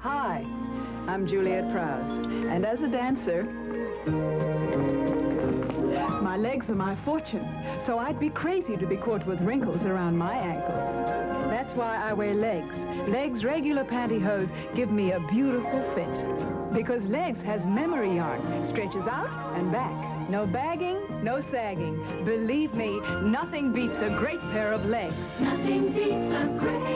Hi, I'm Juliet Prowse, and as a dancer, my legs are my fortune, so I'd be crazy to be caught with wrinkles around my ankles. That's why I wear L'eggs. L'eggs regular pantyhose give me a beautiful fit. Because L'eggs has memory yarn, stretches out and back. No bagging, no sagging. Believe me, nothing beats a great pair of L'eggs. Nothing beats a great.